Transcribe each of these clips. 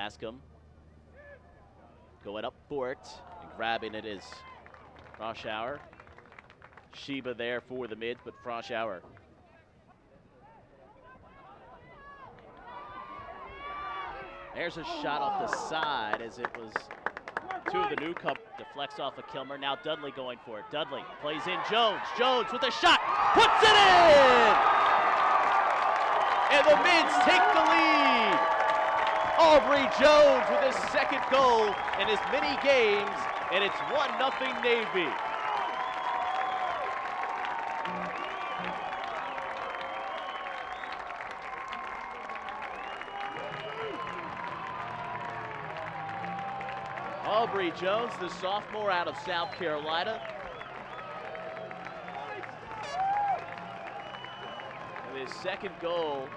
Bascom going up for it and grabbing it is Froschauer. Shiiba there for the mid, but Froschauer. There's a shot off the side as it was two of the new cup deflects off of Kilmer. Now Dudley going for it. Dudley plays in Jones. Jones with a shot, puts it in! And the Mids take the lead. Aubrey Jones with his second goal in as many games, and it's 1 0 Navy. Aubrey Jones, the sophomore out of South Carolina. And his second goal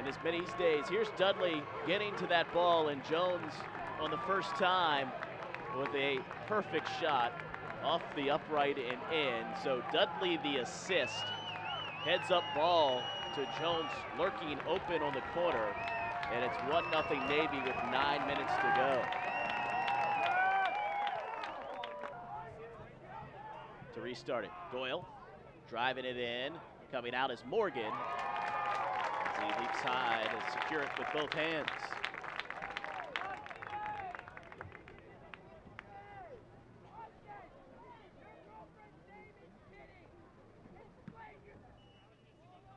in as many days. Here's Dudley getting to that ball, and Jones on the first time with a perfect shot off the upright and in. So Dudley the assist. Heads up ball to Jones lurking open on the corner. And it's 1 0 Navy with nine minutes to go. To restart it. Doyle driving it in. Coming out is Morgan. He leaps high to secure it with both hands.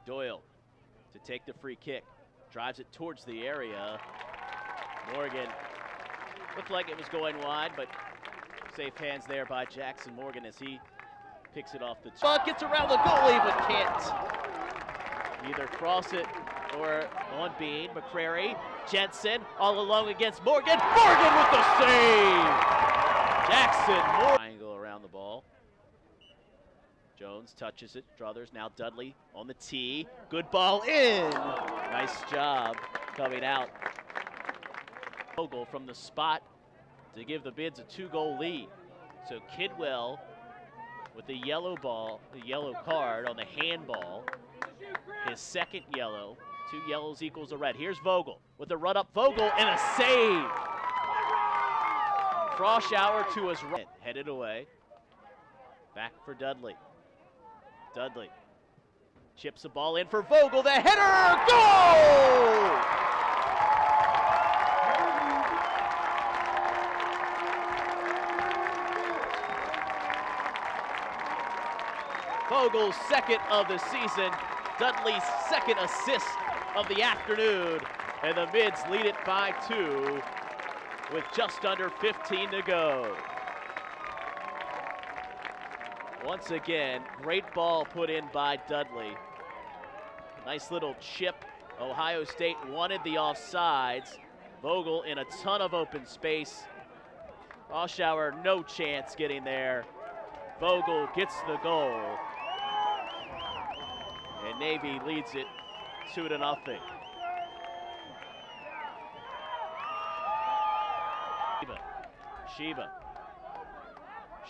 Doyle to take the free kick. Drives it towards the area. Morgan looked like it was going wide, but safe hands there by Jackson Morgan as he picks it off the top. Gets around the goalie, but can't either cross it on Bean. McCrary, Jensen all alone against Morgan. Morgan with the save! Jackson Morgan. Triangle around the ball. Jones touches it. Druthers now Dudley on the tee. Good ball in. Nice job coming out. Vogel from the spot to give the Mids a two-goal lead. So Kidwell with the yellow ball, the yellow card on the handball. His second yellow. Two yellows equals a red. Here's Vogel with a run up. Vogel and a save. Froschauer to his right. Headed away. Back for Dudley. Dudley chips the ball in for Vogel. The header, goal! Vogel's second of the season. Dudley's second assist of the afternoon. And the Mids lead it by two with just under 15 to go. Once again, great ball put in by Dudley. Nice little chip. Ohio State wanted the offsides. Vogel in a ton of open space. Froschauer, no chance getting there. Vogel gets the goal. And Navy leads it two to nothing. Shiiba. Shiiba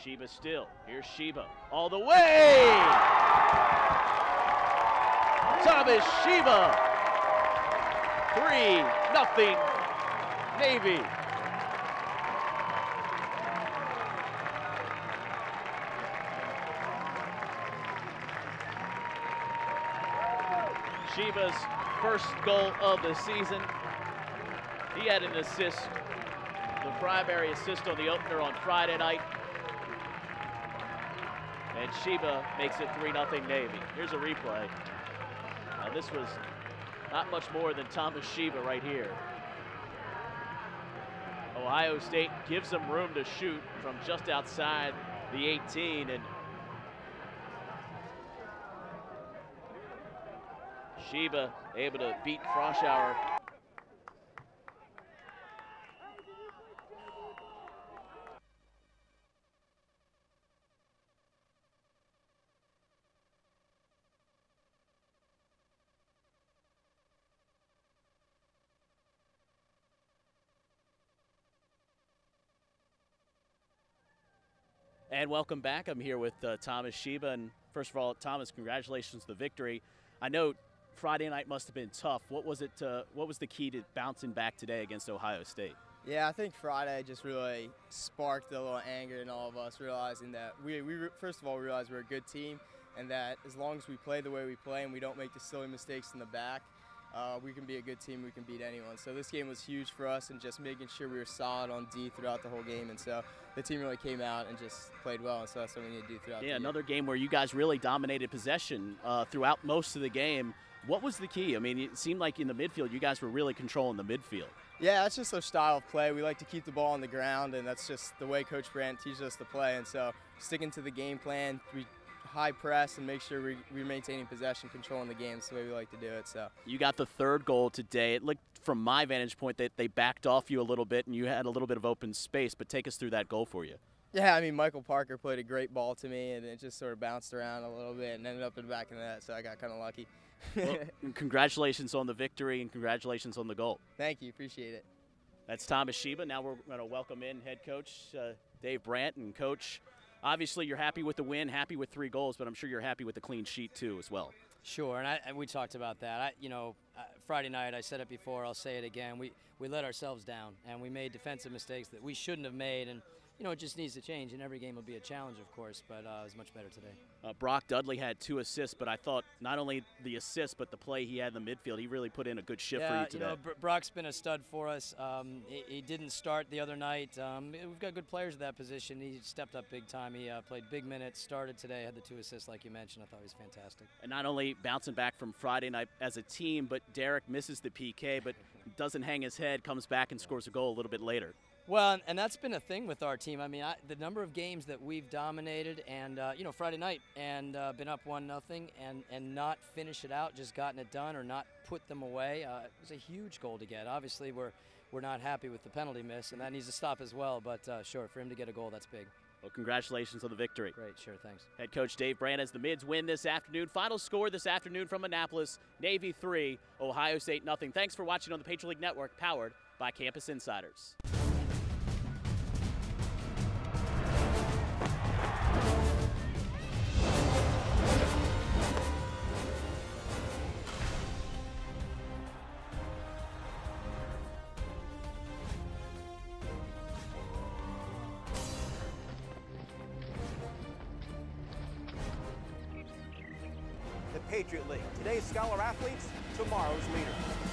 Shiiba still. Here's Shiiba all the way. Thomas Shiiba. Three, nothing, Navy. Shiiba's first goal of the season. He had an assist, the primary assist on the opener on Friday night. And Shiiba makes it 3 0 Navy. Here's a replay. Now, this was not much more than Thomas Shiiba right here. Ohio State gives him room to shoot from just outside the 18 and Shiiba able to beat Froschauer And welcome back. I'm here with uh, Thomas Shiiba. And first of all, Thomas, congratulations the victory. I know Friday night must have been tough. What was it? To, what was the key to bouncing back today against Ohio State? Yeah, I think Friday just really sparked a little anger in all of us, realizing that we, we first of all realized we're a good team, and that as long as we play the way we play and we don't make the silly mistakes in the back, uh, we can be a good team. We can beat anyone. So this game was huge for us, and just making sure we were solid on D throughout the whole game. And so the team really came out and just played well. And so that's what we need to do throughout. The Yeah, another game where you guys really dominated possession uh, throughout most of the game. What was the key? I mean, it seemed like in the midfield, you guys were really controlling the midfield. Yeah, that's just our style of play. We like to keep the ball on the ground, and that's just the way Coach Brandt teaches us to play. And so, sticking to the game plan, we high press and make sure we, we're maintaining possession, controlling the game. It's the way we like to do it. So you got the third goal today. It looked, from my vantage point, that they backed off you a little bit, and you had a little bit of open space. But take us through that goal for you. Yeah, I mean Michael Parker played a great ball to me, and it just sort of bounced around a little bit and ended up in the back of the net. So I got kind of lucky. Well, congratulations on the victory and congratulations on the goal. Thank you, appreciate it. That's Thomas Shiiba. Now we're going to welcome in head coach uh, Dave Brandt and coach obviously you're happy with the win, happy with three goals, but I'm sure you're happy with the clean sheet too as well. Sure, and, I, and we talked about that. I, you know, uh, Friday night I said it before. I'll say it again. We we let ourselves down, and we made defensive mistakes that we shouldn't have made, and you know, it just needs to change, and every game will be a challenge, of course, but uh, it was much better today. Uh, Brock Dudley had two assists, but I thought not only the assist, but the play he had in the midfield, he really put in a good shift yeah, for you today. You know, Brock's been a stud for us. Um, he, he, didn't start the other night. Um, we've got good players at that position. He stepped up big time. He uh, played big minutes, started today, had the two assists, like you mentioned. I thought he was fantastic. And not only bouncing back from Friday night as a team, but Derek misses the PK, but doesn't hang his head, comes back and scores a goal a little bit later. Well, and that's been a thing with our team. I mean, I, the number of games that we've dominated, and uh, you know, Friday night, and uh, been up one nothing, and and not finish it out, just gotten it done, or not put them away. Uh, it was a huge goal to get. Obviously, we're we're not happy with the penalty miss, and that needs to stop as well. But uh, sure, for him to get a goal, that's big. Well, congratulations on the victory. Great, sure, thanks. Head coach Dave Brandt as the Mids win this afternoon. Final score this afternoon from Annapolis: Navy three, Ohio State nothing. Thanks for watching on the Patriot League Network, powered by Campus Insiders. Patriot League. Today's scholar athletes, tomorrow's leaders.